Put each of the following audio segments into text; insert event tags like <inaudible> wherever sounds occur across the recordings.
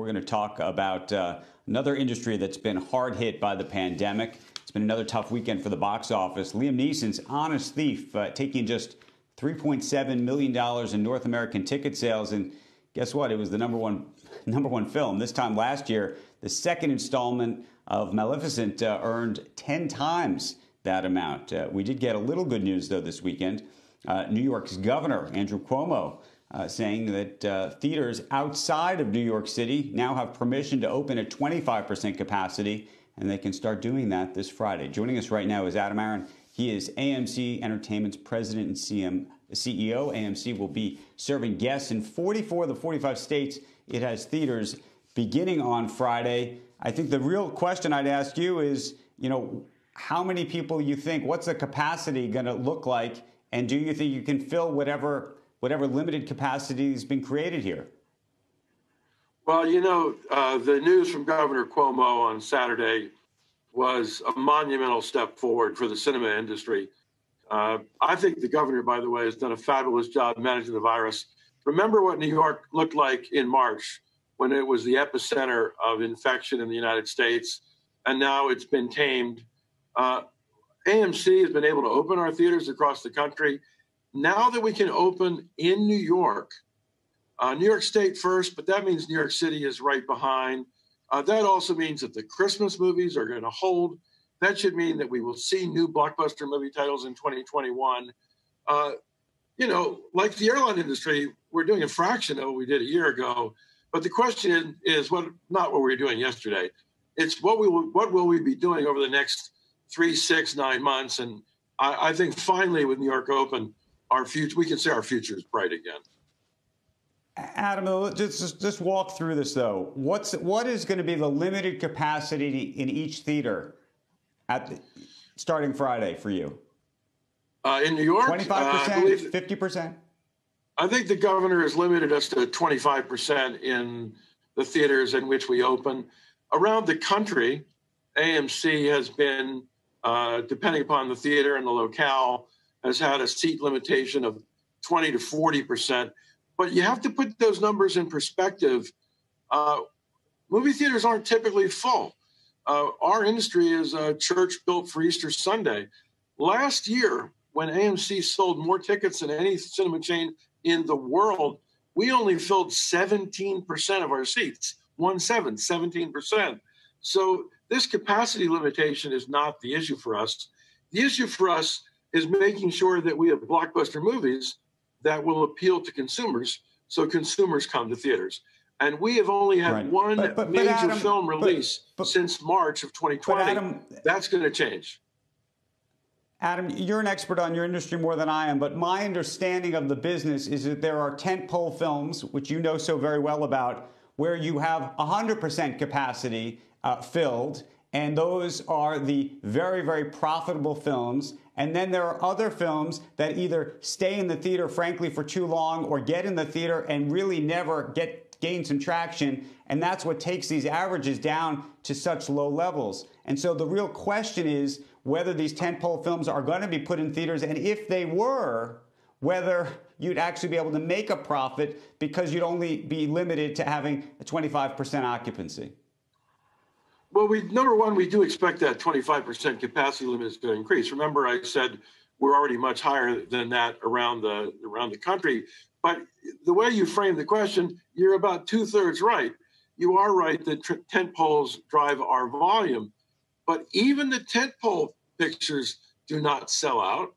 we're going to talk about uh, another industry that's been hard hit by the pandemic. It's been another tough weekend for the box office. Liam Neeson's Honest Thief uh, taking just $3.7 million in North American ticket sales. And guess what? It was the number one, <laughs> number one film. This time last year, the second installment of Maleficent uh, earned 10 times that amount. Uh, we did get a little good news, though, this weekend. Uh, New York's governor, Andrew Cuomo, uh, saying that uh, theaters outside of New York City now have permission to open at 25% capacity, and they can start doing that this Friday. Joining us right now is Adam Aron. He is AMC Entertainment's president and CM, CEO. AMC will be serving guests in 44 of the 45 states. It has theaters beginning on Friday. I think the real question I'd ask you is, you know, how many people you think, what's the capacity going to look like, and do you think you can fill whatever whatever limited capacity has been created here? Well, you know, uh, the news from Governor Cuomo on Saturday was a monumental step forward for the cinema industry. Uh, I think the governor, by the way, has done a fabulous job managing the virus. Remember what New York looked like in March when it was the epicenter of infection in the United States, and now it's been tamed. Uh, AMC has been able to open our theaters across the country now that we can open in New York, uh, New York State first, but that means New York City is right behind. Uh, that also means that the Christmas movies are going to hold. That should mean that we will see new blockbuster movie titles in 2021. Uh, you know, like the airline industry, we're doing a fraction of what we did a year ago. But the question is, what not what we were doing yesterday. It's what we will, what will we be doing over the next three, six, nine months. And I, I think finally with New York Open, our future, we can say our future is bright again. Adam, just just walk through this though. What's what is going to be the limited capacity in each theater at the, starting Friday for you? Uh, in New York, twenty five percent, fifty percent. I think the governor has limited us to twenty five percent in the theaters in which we open. Around the country, AMC has been, uh, depending upon the theater and the locale, has had a seat limitation of 20 to 40 percent. But you have to put those numbers in perspective. Uh, movie theaters aren't typically full. Uh, our industry is a church built for Easter Sunday. Last year, when AMC sold more tickets than any cinema chain in the world, we only filled 17% of our seats. One seven, 17%. So this capacity limitation is not the issue for us. The issue for us is making sure that we have blockbuster movies that will appeal to consumers so consumers come to theaters. And we have only had right. one but, but, major but Adam, film release since March of 2020. Adam, That's going to change. Adam, you're an expert on your industry more than I am, but my understanding of the business is that there are tentpole films, which you know so very well about, where you have 100% capacity uh, filled, and those are the very, very profitable films. And then there are other films that either stay in the theater, frankly, for too long or get in the theater and really never get gain some traction. And that's what takes these averages down to such low levels. And so the real question is whether these tentpole films are going to be put in theaters. And if they were, whether you'd actually be able to make a profit because you'd only be limited to having a 25% occupancy. Well, we number one, we do expect that 25% capacity limit is going to increase. Remember, I said we're already much higher than that around the around the country. But the way you frame the question, you're about two thirds right. You are right that t- tent poles drive our volume, but even the tent pole pictures do not sell out.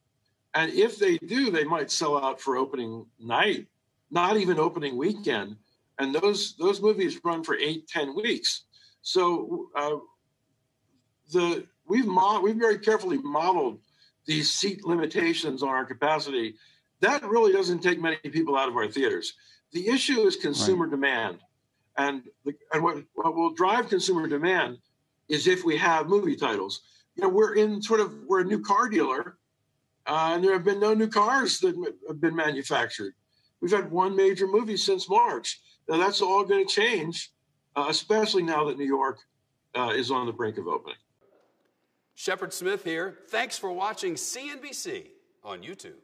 And if they do, they might sell out for opening night, not even opening weekend. And those those movies run for eight, ten weeks. So uh, the we've mo- we've very carefully modeled these seat limitations on our capacity. That really doesn't take many people out of our theaters. The issue is consumer right. demand, and the, and what, what will drive consumer demand is if we have movie titles. You know, we're in sort of we're a new car dealer, uh, and there have been no new cars that have been manufactured. We've had one major movie since March. Now that's all going to change uh, especially now that New York uh, is on the brink of opening. Shepard Smith here. Thanks for watching CNBC on YouTube.